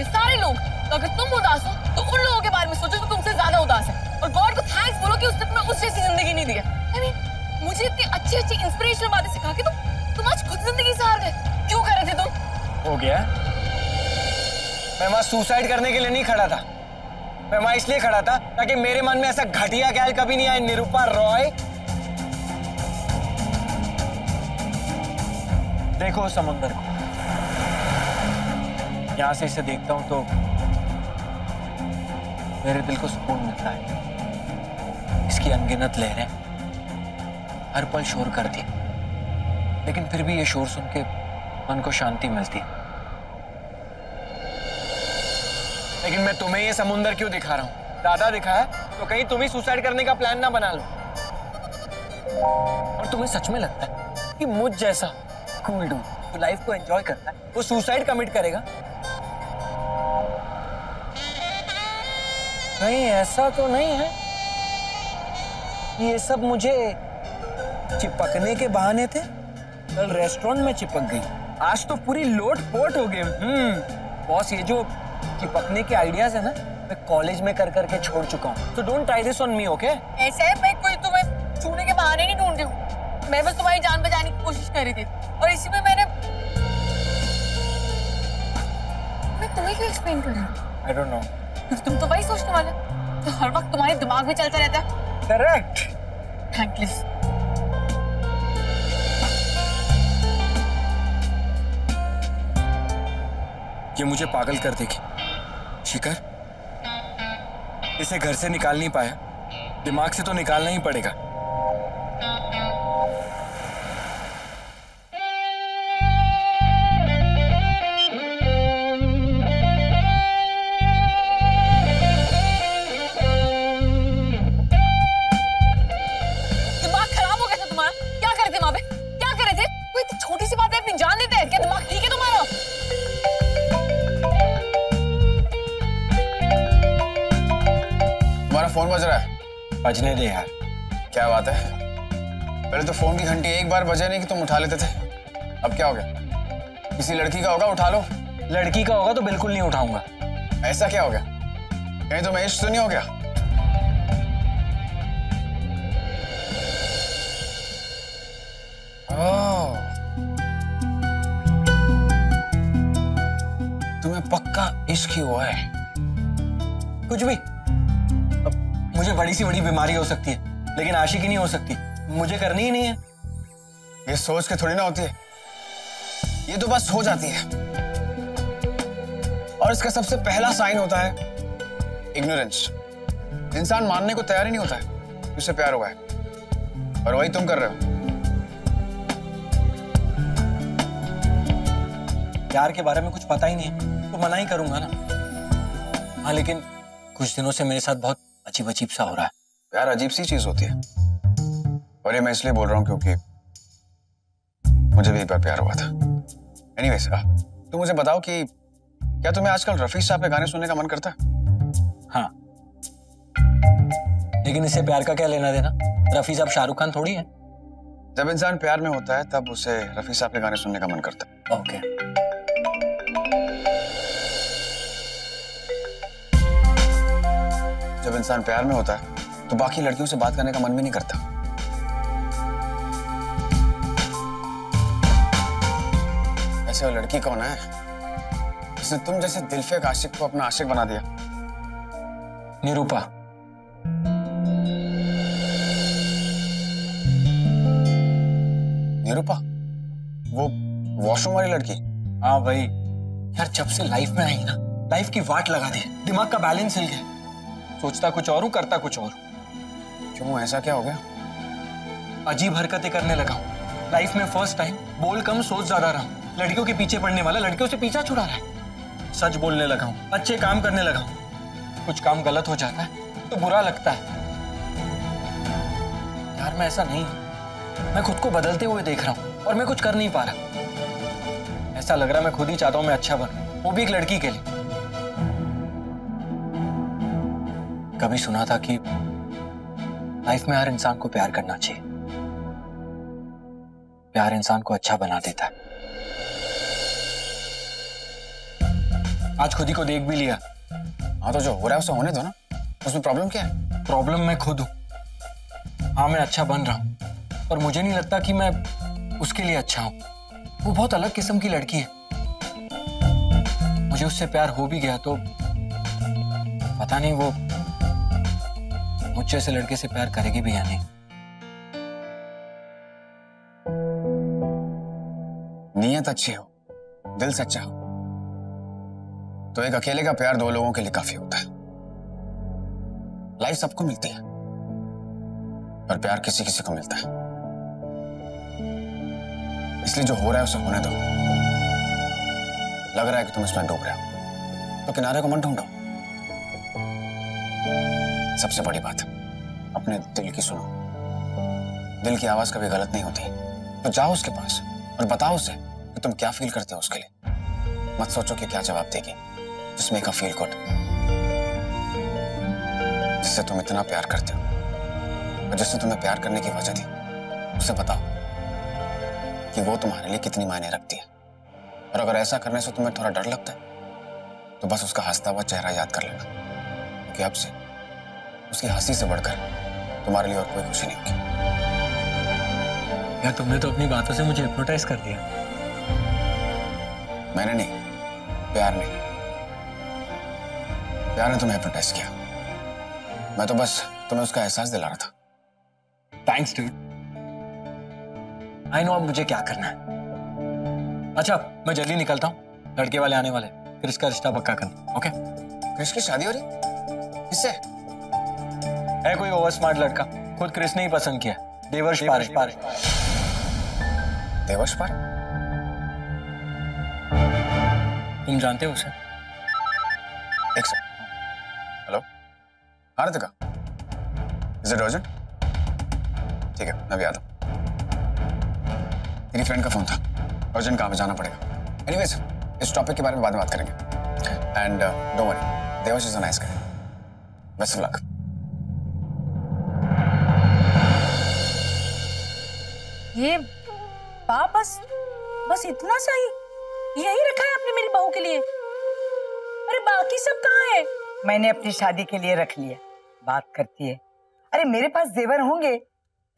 हैं सारे लोग तो अगर तुम उदास हो तो उन लोगों के बारे में सोचो जो तुमसे ज़्यादा उदास है। और गॉड को थैंक्स बोलो कि उसने तुम्हें उस जैसी ज़िंदगी नहीं दी है। I mean, मुझे इतनी अच्छी अच्छी इंस्पिरेशनल बातें सिखा के तुम तुम आज खुद ज़िंदगी से हार गए। क्यों कर रहे थे तुम? हो गया। मैं वहाँ सुसाइड करने के लिए नहीं खड़ा था। मैं वहाँ इसलिए खड़ा था ताकि मेरे मन में ऐसा घटिया ख्याल कभी नहीं आए निरूपा रॉय। देखो समुंदर यहाँ से इसे देखता हूँ तो मेरे दिल को सुकून मिलता है। इसकी अनगिनत लहरें हर पल शोर करती। लेकिन फिर भी ये शोर सुन के मन को शांति मिलती। लेकिन मैं तुम्हें ये समुंदर क्यों दिखा रहा हूँ? दादा दिखा है तो कहीं तुम ही सुसाइड करने का प्लान ना बना लो। और तुम्हें सच में लगता है कि मुझ जैसा कूल डू जो लाइफ को एंजॉय करता है, वो सुसाइड कमिट करेगा? कहीं ऐसा तो नहीं है। ये सब मुझे चिपकने के बहाने थे। कल रेस्टोरेंट में चिपक गई। आज तो पूरी लोट पोट हो गई। हम्म बॉस ये जो चिपकने के आइडियाज़ है ना मैं कॉलेज में कर करके छोड़ चुका हूँ। तो don't try this on me okay ऐसे है मैं कोई तुम्हें छूने के बहाने नहीं ढूंढ रही हूँ। मैं बस तुम्हारी जान बचाने की कोशिश कर रही थी। और इसी में मैंने मैं तुम्हें क्यों एक्सप्लेन कर रही हूँ? आई डोंट नो तुम तो वही सोचने वाले तो हर वक्त तुम्हारे दिमाग में चलता रहता है। करेक्ट थैंकलेस ये मुझे पागल कर देगी। शिखर इसे घर से निकाल नहीं पाया। दिमाग से तो निकालना ही पड़ेगा। बार बजे नहीं कि तुम उठा लेते थे? अब क्या हो गया? किसी लड़की का होगा उठा लो। लड़की का होगा तो बिल्कुल नहीं उठाऊँगा। ऐसा क्या हो गया? कहीं तुम्हें इश्क तो नहीं हो गया? तुम्हें पक्का इश्क ही हुआ है। कुछ भी। अब मुझे बड़ी सी बड़ी बीमारी हो सकती है लेकिन आशिकी नहीं हो सकती। मुझे करनी ही नहीं है। ये सोच के थोड़ी ना होती। है ये तो बस हो जाती है। और इसका सबसे पहला साइन होता है इग्नोरेंस इंसान मानने को तैयार ही नहीं होता है। उसे प्यार हुआ है और वही तुम कर रहे हो। प्यार के बारे में कुछ पता ही नहीं है। तो मना ही करूँगा ना। हाँ लेकिन कुछ दिनों से मेरे साथ बहुत अजीब अजीब सा हो रहा है। प्यार अजीब सी चीज़ होती है। और ये मैं इसलिए बोल रहा हूँ क्योंकि मुझे भी एक बार प्यार हुआ था। एनी एनीवेज तुम मुझे बताओ कि क्या तुम्हें आजकल रफी साहब के गाने सुनने का मन करता? हाँ। लेकिन इससे प्यार का क्या लेना देना? रफी साहब शाहरुख खान थोड़ी है। जब इंसान प्यार में होता है तब उसे रफी साहब के गाने सुनने का मन करता है। ओके। जब इंसान प्यार में होता है तो बाकी लड़कियों से बात करने का मन भी नहीं करता। ऐसे वो लड़की कौन है? जिसने तुम जैसे दिलफेक आशिक को अपना आशिक बना दिया। निरूपा। निरूपा वो वॉशरूम वाली लड़की। हाँ भाई यार जब से लाइफ में आई ना लाइफ की वाट लगा दी। दिमाग का बैलेंस हिल गया। सोचता कुछ और हूँ करता कुछ और क्यों ऐसा क्या हो गया? अजीब हरकतें करने लगा हूँ। लाइफ में फ़र्स्ट टाइम बोल कम सोच ज़्यादा रहा लड़कियों के पीछे पड़ने वाला, लड़कियों से पीछा छुड़ा रहा है। सच बोलने लगा हूँ, अच्छे काम करने लगा हूँ। कुछ काम गलत हो जाता है तो बुरा लगता है। यार, मैं ऐसा नहीं। मैं खुद को बदलते हुए देख रहा हूँ, और मैं कुछ कर नहीं पा रहा। ऐसा लग रहा मैं खुद ही चाहता हूँ मैं अच्छा बनूं, वो भी एक लड़की के लिए। कभी सुना था कि लाइफ में हर इंसान को प्यार करना चाहिए। प्यार इंसान को अच्छा बना देता है। आज खुद ही को देख भी लिया। हाँ तो जो हो रहा है उसे होने दो ना। उसमें प्रॉब्लम क्या है? प्रॉब्लम मैं खुद हूँ। हाँ मैं अच्छा बन रहा हूँ। पर मुझे नहीं लगता कि मैं उसके लिए अच्छा हूँ। वो बहुत अलग किस्म की लड़की है। मुझे उससे प्यार हो भी गया तो पता नहीं वो मुझ जैसे लड़के से प्यार करेगी भी या नहीं। नीयत अच्छी हो। दिल सच्चा हो। तो एक अकेले का प्यार दो लोगों के लिए काफ़ी होता है। लाइफ सबको मिलती है। पर प्यार किसी किसी को मिलता है। इसलिए जो हो रहा है उसे होने दो। लग रहा है कि तुम इसमें डूब रहे हो। तो किनारे को मत ढूंढो। सबसे बड़ी बात, अपने दिल की सुनो। दिल की आवाज़ कभी गलत नहीं होती। तो जाओ उसके पास और बताओ उसे कि तुम क्या फील करते हो उसके लिए। मत सोचो कि क्या जवाब देगी। जिसमें मेक फील गुड जिससे तुम इतना प्यार करते हो। और जिससे तुम्हें प्यार करने की वजह थी उसे बताओ कि वो तुम्हारे लिए कितनी मायने रखती है। और अगर ऐसा करने से तुम्हें थोड़ा डर लगता है तो बस उसका हंसता हुआ चेहरा याद कर लेना। क्योंकि अब से उसकी हँसी से बढ़कर तुम्हारे लिए और कोई खुशी नहीं होगी। यार तुमने तो अपनी बातों से मुझे हिप्नोटाइज कर दिया। मैंने नहीं प्यार ने प्यार ने तुम्हें हिप्नोटाइज किया। मैं तो बस तुम्हें उसका एहसास दिला रहा था। थैंक्स डूड आई नो अब मुझे क्या करना है। अच्छा मैं जल्दी निकलता हूँ। लड़के वाले आने वाले फिर इसका रिश्ता पक्का करना ओके क्रिश की शादी हो रही? किससे? है कोई ओवर स्मार्ट लड़का? खुद क्रिस ने ही पसंद किया। देवर्ष पारे। पारे। देवर्ष पर? तुम जानते हो उसे? हाँ रितिका इज़ इट अर्जेंट ठीक है मैं भी आता हूँ। तेरी फ्रेंड का फ़ोन था। अर्जेंट काम है जाना पड़ेगा। एनीवेज इस टॉपिक के बारे में बाद में बात करेंगे। And don't worry Devarsh is a nice guy best of luck ये बस बस इतना सा ही। यही रखा है आपने मेरी बहू के लिए। अरे बाकी सब कहाँ है? मैंने अपनी शादी के लिए रख लिया। बात करती है। अरे मेरे पास जेवर होंगे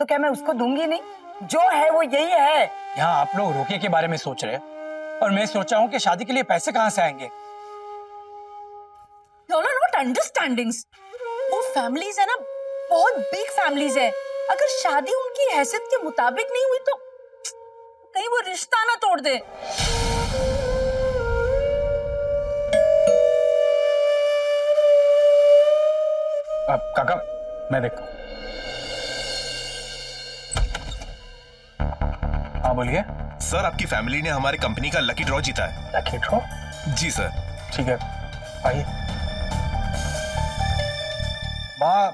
तो क्या मैं उसको दूँगी नहीं? जो है वो यही है। यहाँ आप लोग रोके के बारे में सोच रहे हैं और मैं सोचा हूँ कि शादी के लिए पैसे कहाँ से आएँगे। अंडरस्टैंडिंग्स वो फैमिलीज़ है ना बहुत बिग फैमिलीज़ है। अगर शादी उनकी हैसियत के मुताबिक नहीं हुई तो कहीं वो रिश्ता ना तोड़ दे। अब काका मैं देखता हूँ। हाँ बोलिए। सर आपकी फैमिली ने हमारे कंपनी का लकी ड्रॉ जीता है। Lucky draw? जी सर। ठीक है आइए। माँ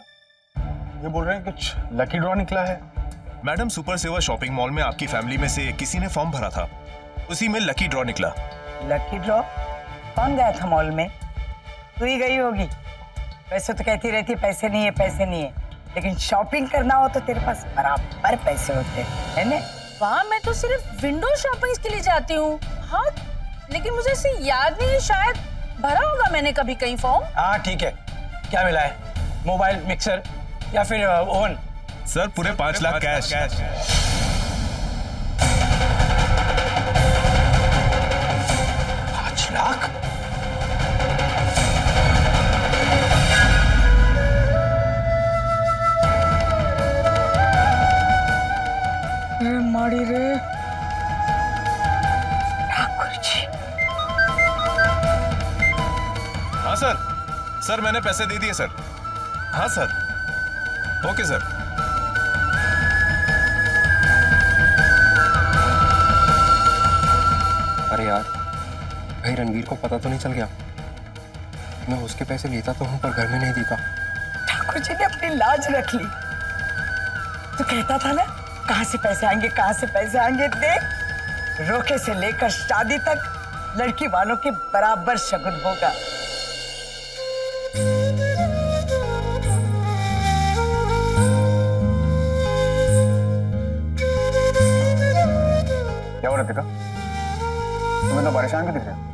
ये बोल रहे हैं कुछ लकी ड्रॉ निकला है। Madam super Seva shopping mall में आपकी फैमिली में से किसी ने फॉर्म भरा था। उसी में लकी ड्रॉ निकला। Lucky draw? कौन गया था मॉल में? तू ही गई होगी। वैसे तो कहती रहती है पैसे नहीं है पैसे नहीं है। लेकिन शॉपिंग करना हो तो तेरे पास बराबर पैसे होते है ना? वहाँ मैं तो सिर्फ़ विंडो शॉपिंग के लिए जाती हूँ। हाँ लेकिन मुझे ऐसे याद नहीं है शायद भरा होगा मैंने कभी कहीं फॉर्म हाँ ठीक है। क्या मिला है? मोबाइल मिक्सर या फिर ओवन सर पूरे पाँच लाख कैश पाँच सर मैंने पैसे दे दिए सर। हाँ सर। Okay sir. अरे यार भाई रणवीर को पता तो नहीं चल गया। मैं उसके पैसे लेता तो हूँ पर घर में नहीं देता। ठाकुर जी ने अपनी लाज रख ली। तो कहता था ना कहाँ से पैसे आएँगे कहाँ से पैसे आएँगे देख। रोके से लेकर शादी तक लड़की वालों के बराबर शगुन होगा। हो रहा तुम्हें तो परेशान क्यों दिख रहे हो?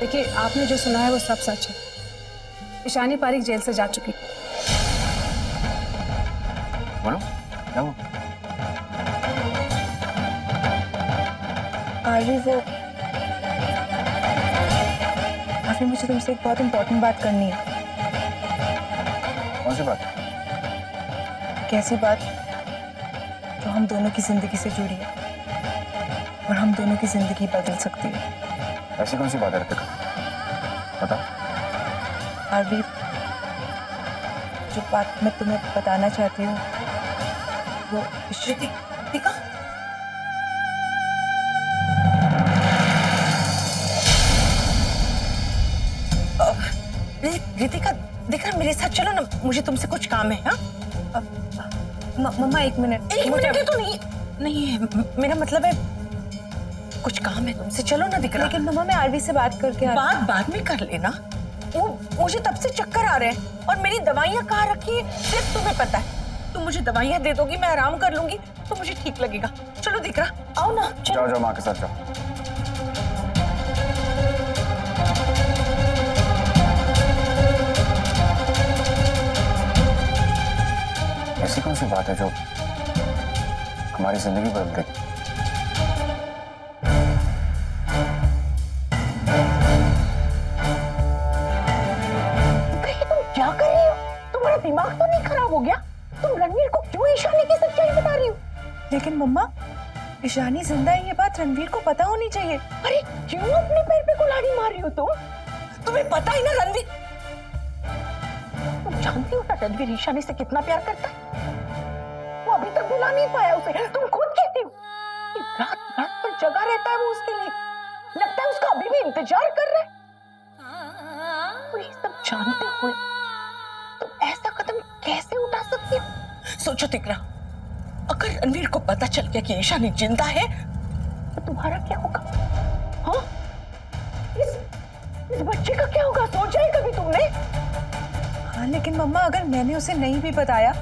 देखिए आपने जो सुना है वो सब सच है। ईशानी पारिक जेल से जा चुकी। बोलो क्या हुआ? आरवी वो? आरवी मुझे तुमसे एक बहुत इंपॉर्टेंट बात करनी है। कौन सी बात? कैसी बात? तो हम दोनों की ज़िंदगी से जुड़ी है। और हम दोनों की ज़िंदगी बदल सकती है। ऐसी कौन सी बात है बता। आरवी जो बात मैं तुम्हें बताना चाहती हूँ वो मुझे तुमसे कुछ काम है हाँ? मम्मा एक मिनट। एक मुझे- मिनट तो नहीं नहीं है। मेरा मतलब है कुछ काम है तुमसे। चलो ना दिख रहा। लेकिन मम्मा मैं आरवी से बात करके आ बात बाद में कर लेना। वो मुझे तब से चक्कर आ रहे हैं। और मेरी दवाइयाँ कहाँ रखी है? सिर्फ़ तुम्हें पता है। तुम मुझे दवाइयाँ दे दोगी मैं आराम कर लूँगी तो मुझे ठीक लगेगा। चलो दिख रहा। आओ ना चलो। जाओ जाओ माँ के साथ जाओ। ऐसी कौन सी बात है जो हमारी ज़िंदगी बदल देगी क्या कर रही हो? तुम्हारा दिमाग तो नहीं खराब हो गया? तुम रणवीर को क्यों ईशानी की सच्चाई बता रही हो? लेकिन मम्मा ईशानी ज़िंदा है ये बात रणवीर को पता होनी चाहिए। अरे क्यों अपने पैर पे कुल्हाड़ी मार रही हो तुम? तुम्हें पता ही ना रणवीर। तुम जानती हो ना रणवीर ईशानी से कितना प्यार करता है? वो अभी तक भुला नहीं पाया उसे। तुम खुद कहती हो। रात रात पर जगा रहता है वो उसके लिए। लगता है उसका अभी भी इंतज़ार कर रहा और ये सब जानते हुए ऐसा कदम कैसे उठा सकती हो? सोचो तिकरा अगर रणवीर को पता चल गया कि ईशानी ज़िंदा है तो तुम्हारा क्या होगा? हाँ? इस, इस बच्चे का क्या होगा? सोचा है कभी तुमने? हाँ लेकिन मम्मा अगर मैंने उसे नहीं भी बताया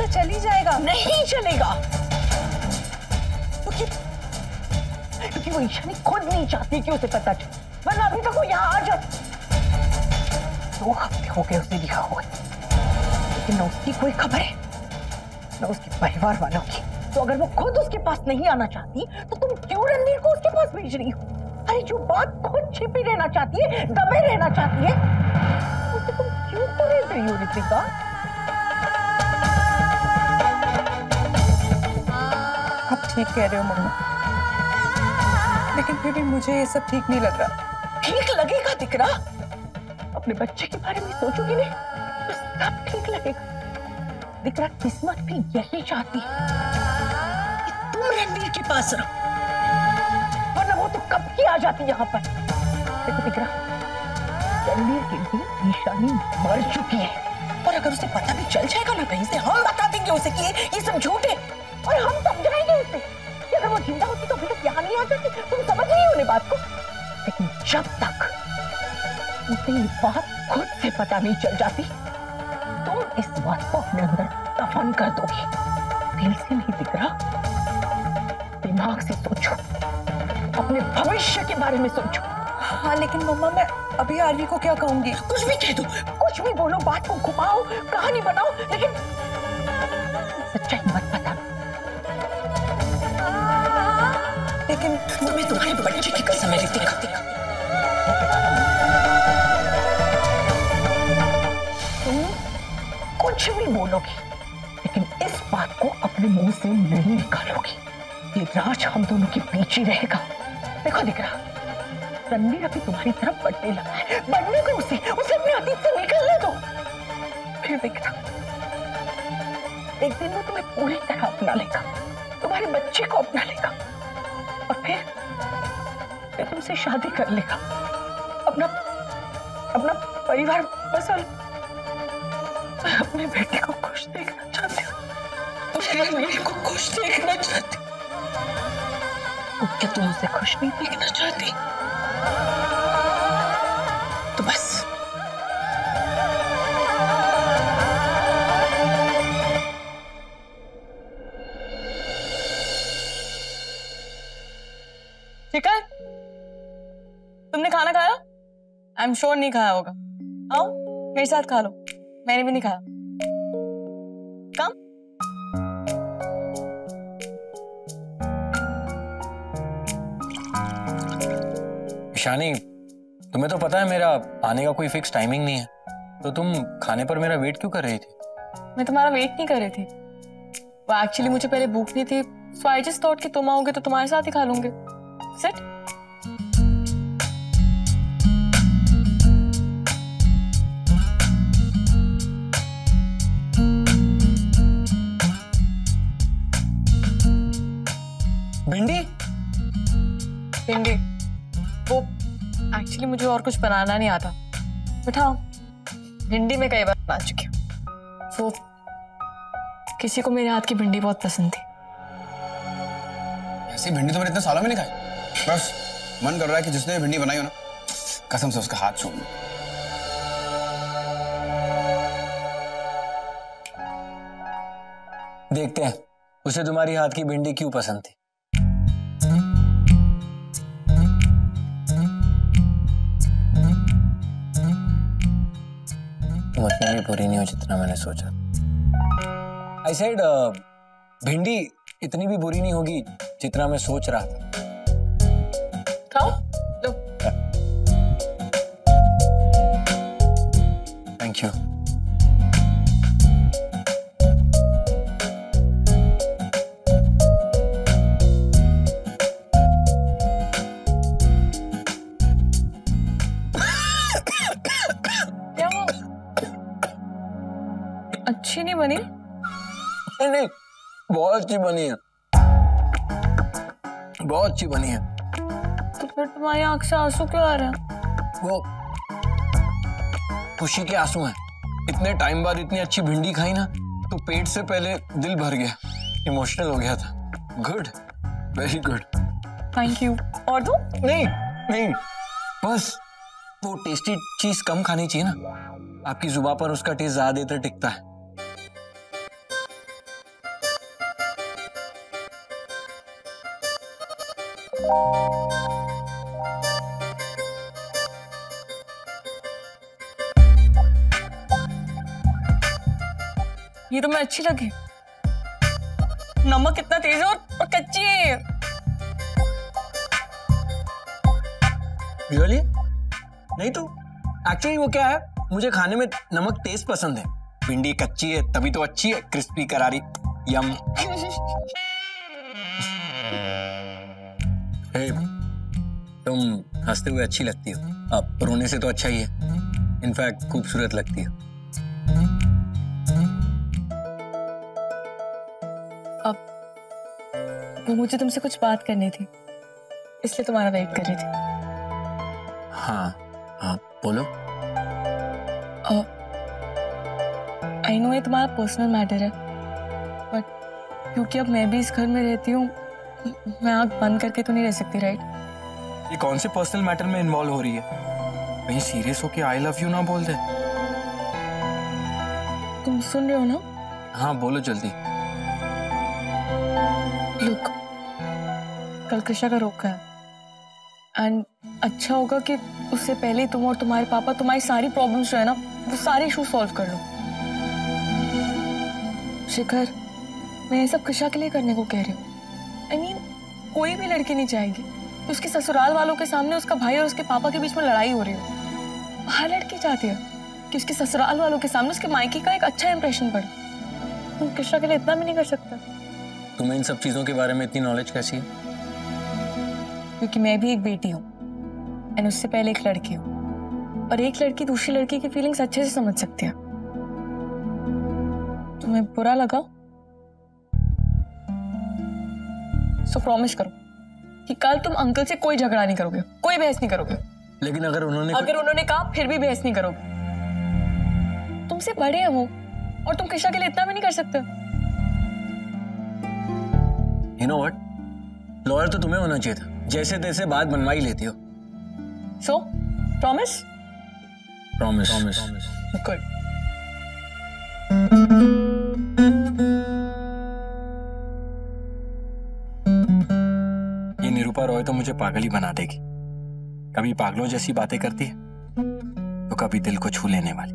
तो चल जाएगा। नहीं चलेगा। क्योंकि क्योंकि वो ईशानी खुद नहीं चाहती कि उसे पता चले। वरना अभी तक वो यहाँ आ जाती दो हफ़्ते हो गए उसे दिखा हुआ। लेकिन न उसकी कोई खबर है, न उसके परिवार वालों की। तो अगर वो खुद उसके पास नहीं आना चाहती तो तुम क्यों रणवीर को उसके पास भेज रही हो? अरे जो बात खुद छिपी रहना चाहती है, दबे रहना चाहती है, उसे तुम क्यों करे रही हो ऋतिका ठीक कह रहे हो मम्मा। लेकिन फिर भी मुझे ये सब ठीक नहीं लग रहा। ठीक लगेगा दिकरा अपने बच्चे के बारे में सोचोगी नहीं तो सब ठीक लगेगा। दिकरा किस्मत भी यही चाहती है तुम रणवीर के पास रहो। वरना वो तो कब की आ जाती यहाँ पर। देखो दिकरा रणवीर के लिए ईशानी मर चुकी है। और अगर उसे पता भी चल जाएगा ना कहीं से, हम बता देंगे उसे कि ये- सब झूठ। है और हम समझाएँगे ज़िंदा होती तो अभी तक यहाँ नहीं आ जाती। तुम समझ रही हो बात को? लेकिन जब तक उसे ये बात खुद से पता नहीं चल जाती तुम इस बात को अपने अंदर दफन कर दोगे। दिल से नहीं दिख रहा? दिमाग से सोचो। अपने भविष्य के बारे में सोचो। हाँ लेकिन मम्मा मैं अभी आरवी को क्या कहूँगी? कुछ भी कह दो। कुछ भी बोलो बात को घुमाओ कहानी बनाओ लेकिन लेकिन तुम्हें तुम्हारे बच्चे की कसम है ऋतिका तुम कुछ भी बोलोगी, लेकिन इस बात को अपने मुँह से नहीं निकालोगी। ये राज हम दोनों के बीच ही रहेगा। देखो, दिख रहा। रणवीर अभी तुम्हारी तरफ़ बढ़ने लगा है। बढ़ने दो उसे। उसे अपने अतीत से निकलने दो। फिर देखना एक दिन वो तुम्हें पूरी तरह अपना लेगा। तुम्हारे बच्चे को अपना लेगा। फिर मैं तुमसे शादी कर लेगा अपना अपना परिवार बसा लो मैं अपने बेटे को खुश देखना चाहती हूँ। मेरे बेटे को खुश देखना चाहती क्या तुम उसे खुश नहीं देखना चाहती? शिखर तुमने खाना खाया? आई एम श्योर नहीं खाया होगा। आओ मेरे साथ खा लो। मैंने भी नहीं खाया। कम ईशानी तुम्हें तो पता है मेरा आने का कोई फिक्स टाइमिंग नहीं है। तो तुम खाने पर मेरा वेट क्यों कर रही थी? मैं तुम्हारा वेट नहीं कर रही थी। वो एक्चुअली मुझे पहले भूख नहीं थी सो आई जस्ट थॉट कि तुम आओगे तो तुम्हारे साथ ही खा लूँगे। सेट भिंडी? भिंडी। वो एक्चुअली मुझे और कुछ बनाना नहीं आता। बिठाओ भिंडी में कई बार बना चुकी हूँ। वो किसी को मेरे हाथ की भिंडी बहुत पसंद थी। ऐसी भिंडी तो मैंने इतने सालों में नहीं खाई। बस, मन कर रहा है कि जिसने भिंडी बनाई हो ना, कसम से उसका हाथ छू लूँ। देखते हैं, उसे तुम्हारी हाथ की भिंडी क्यों पसंद थी? तुम उतनी भी बुरी नहीं हो जितना मैंने सोचा। आई सेड भिंडी इतनी भी बुरी नहीं होगी जितना मैं सोच रहा था। खाओ लो थैंक यू अच्छी नहीं बनी? नहीं नहीं बहुत अच्छी बनी है। बहुत अच्छी बनी है। फिर तुम्हारी आँख से आँसू क्यों आ रहे हैं वो खुशी के आँसू हैं। इतने टाइम बाद इतनी अच्छी भिंडी खाई ना तो पेट से पहले दिल भर गया। इमोशनल हो गया था। Good very good thank you और दो नहीं नहीं। बस वो टेस्टी चीज़ कम खानी चाहिए ना। आपकी जुबा पर उसका टेस्ट ज़्यादा देर तक टिकता है। ये तो मैं अच्छी लगी। नमक कितना तेज है और, और कच्ची है रियली नहीं तो एक्चुअली वो क्या है? मुझे खाने में नमक तेज पसंद है। भिंडी कच्ची है तभी तो अच्छी है क्रिस्पी करारी यम। हे, तुम हँसते हुए अच्छी लगती हो। अब रोने से तो अच्छा ही है। इनफैक्ट खूबसूरत लगती हो। वो मुझे तुमसे कुछ बात करनी थी इसलिए तुम्हारा वेट कर रही थी। हाँ हाँ बोलो। आई नो ये तुम्हारा पर्सनल मैटर है बट क्योंकि अब मैं भी इस घर में रहती हूँ मैं आँख बंद करके तो नहीं रह सकती राइट ये कौन से पर्सनल मैटर में इन्वॉल्व हो रही है? कहीं सीरियस होके आई लव यू ना बोल दे। तुम सुन रहे हो ना? हाँ बोलो जल्दी। कल कृषा का रोका है। एंड अच्छा होगा कि उससे पहले तुम और तुम्हारे पापा तुम्हारी सारी प्रॉब्लम्स जो है ना, वो सारे इशू सॉल्व कर लो। शिखर, मैं ये सब कृषा के लिए करने को कह रही हूँ। आई मीन कोई भी लड़की नहीं चाहेगी। उसके ससुराल वालों के सामने उसका भाई और उसके पापा के बीच में लड़ाई हो रही हो। हर लड़की चाहती है कि उसके ससुराल वालों के सामने उसके मायके का एक अच्छा इंप्रेशन पड़े। तुम कृषा के लिए इतना भी नहीं कर सकता। तुम्हें इन सब चीज़ों के बारे में इतनी नॉलेज कैसी है? क्योंकि मैं भी एक बेटी हूँ। एंड उससे पहले एक लड़की हूँ। और एक लड़की दूसरी लड़की की फीलिंग्स अच्छे से समझ सकती है। तुम्हें बुरा लगा? सो प्रॉमिस करो कि कल तुम अंकल से कोई झगड़ा नहीं करोगे कोई बहस नहीं करोगे। लेकिन अगर उन्होंने अगर उन्होंने कहा फिर भी बहस नहीं करोगे। तुमसे बड़े हैं वो और तुम कृष्णा के लिए इतना भी नहीं कर सकते। यू नो व्हाट लॉयर तो तुम्हें होना चाहिए था। जैसे तैसे बात बनवा ही लेती हो। So promise promise promise good ये निरूपा रॉय तो मुझे पागल ही बना देगी। कभी पागलों जैसी बातें करती है तो कभी दिल को छू लेने वाली।